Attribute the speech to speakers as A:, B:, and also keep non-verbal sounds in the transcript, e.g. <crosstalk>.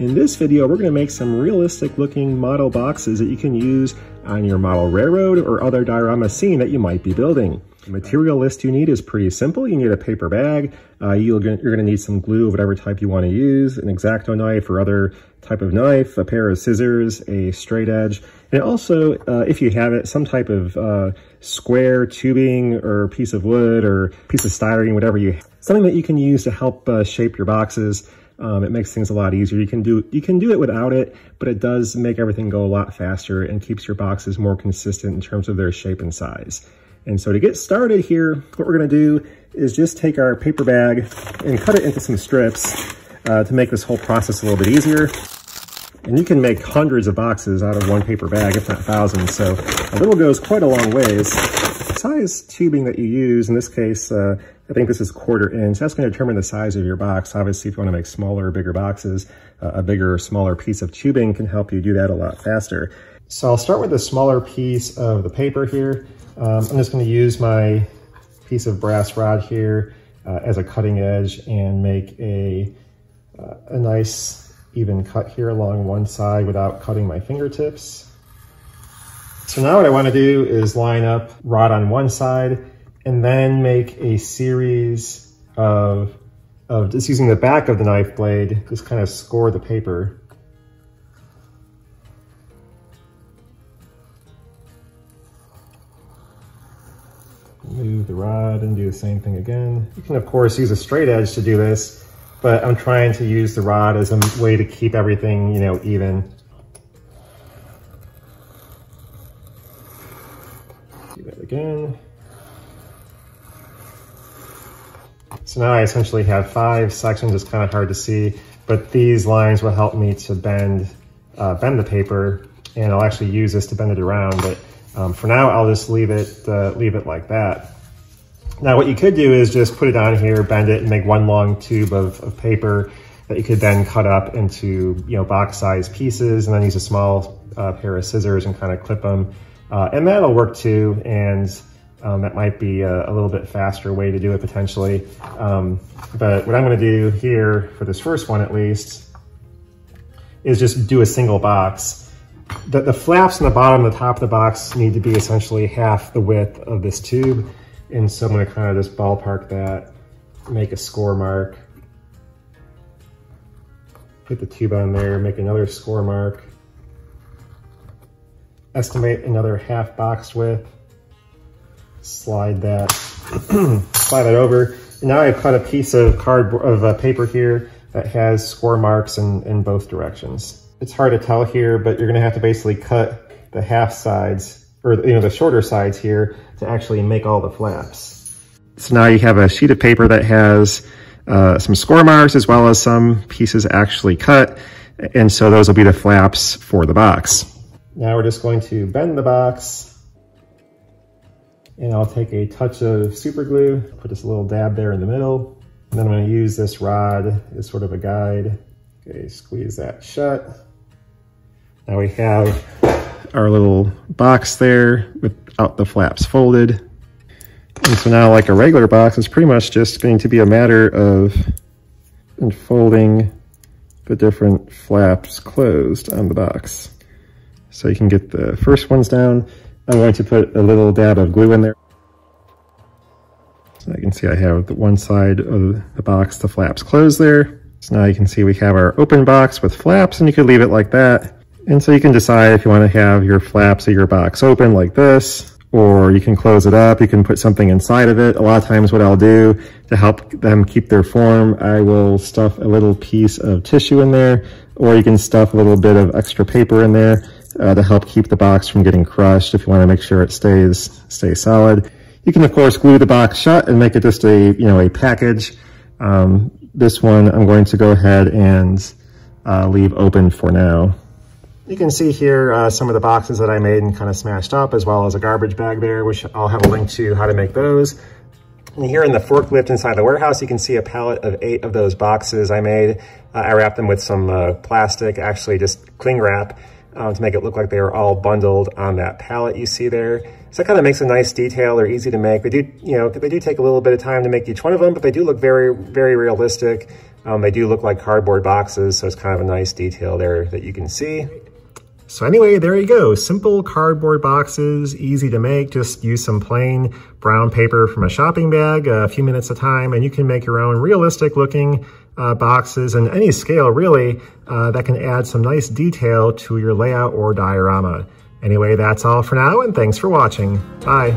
A: In this video, we're gonna make some realistic looking model boxes that you can use on your model railroad or other diorama scene that you might be building. The material list you need is pretty simple. You need a paper bag. Uh, you're gonna need some glue of whatever type you wanna use, an X-Acto knife or other type of knife, a pair of scissors, a straight edge, and also, uh, if you have it, some type of uh, square tubing or piece of wood or piece of styrene, whatever you, something that you can use to help uh, shape your boxes. Um, it makes things a lot easier. You can do you can do it without it, but it does make everything go a lot faster and keeps your boxes more consistent in terms of their shape and size. And so to get started here, what we're gonna do is just take our paper bag and cut it into some strips uh, to make this whole process a little bit easier. And you can make hundreds of boxes out of one paper bag, if not thousands. So a little goes quite a long ways. Size tubing that you use, in this case, uh, I think this is quarter inch. That's going to determine the size of your box. Obviously, if you want to make smaller or bigger boxes, uh, a bigger or smaller piece of tubing can help you do that a lot faster. So I'll start with a smaller piece of the paper here. Um, I'm just going to use my piece of brass rod here uh, as a cutting edge and make a, uh, a nice even cut here along one side without cutting my fingertips. So now what I want to do is line up rod on one side and then make a series of, of just using the back of the knife blade, just kind of score the paper. Move the rod and do the same thing again. You can of course use a straight edge to do this, but I'm trying to use the rod as a way to keep everything, you know, even. Do that again. So now I essentially have five sections. It's kind of hard to see, but these lines will help me to bend, uh, bend the paper and I'll actually use this to bend it around. But um, for now, I'll just leave it, uh, leave it like that. Now what you could do is just put it on here, bend it and make one long tube of, of paper that you could then cut up into, you know, box size pieces and then use a small uh, pair of scissors and kind of clip them. Uh, and that'll work too. And um, that might be a, a, little bit faster way to do it potentially. Um, but what I'm gonna do here for this first one at least is just do a single box. The, the flaps on the bottom and the top of the box need to be essentially half the width of this tube. And so I'm gonna kind of just ballpark that, make a score mark, put the tube on there, make another score mark, estimate another half box width, slide that, <clears throat> slide that over. And now I've cut a piece of cardboard of uh, paper here that has score marks in, in both directions. It's hard to tell here, but you're gonna have to basically cut the half sides or you know the shorter sides here to actually make all the flaps. So now you have a sheet of paper that has uh, some score marks as well as some pieces actually cut. And so those will be the flaps for the box. Now we're just going to bend the box and I'll take a touch of super glue, put just a little dab there in the middle. And then I'm gonna use this rod as sort of a guide. Okay, squeeze that shut. Now we have our little box there without the flaps folded. And so now like a regular box, it's pretty much just going to be a matter of unfolding the different flaps closed on the box. So you can get the first ones down. I'm going to put a little dab of glue in there. So I can see I have the one side of the box, the flaps closed there. So now you can see we have our open box with flaps and you could leave it like that. And so you can decide if you want to have your flaps of your box open like this, or you can close it up. You can put something inside of it. A lot of times what I'll do to help them keep their form, I will stuff a little piece of tissue in there, or you can stuff a little bit of extra paper in there uh, to help keep the box from getting crushed if you want to make sure it stays, stays solid. You can of course glue the box shut and make it just a, you know, a package. Um, this one I'm going to go ahead and uh, leave open for now. You can see here uh, some of the boxes that I made and kind of smashed up, as well as a garbage bag there, which I'll have a link to how to make those. And here in the forklift inside the warehouse, you can see a pallet of eight of those boxes I made. Uh, I wrapped them with some uh, plastic, actually just cling wrap, uh, to make it look like they were all bundled on that pallet you see there. So it kind of makes a nice detail. They're easy to make. They do, you know, they do take a little bit of time to make each one of them, but they do look very, very realistic. Um, they do look like cardboard boxes, so it's kind of a nice detail there that you can see. So anyway, there you go. Simple cardboard boxes, easy to make. Just use some plain brown paper from a shopping bag, a few minutes of time, and you can make your own realistic looking uh, boxes and any scale really uh, that can add some nice detail to your layout or diorama. Anyway, that's all for now, and thanks for watching. Bye.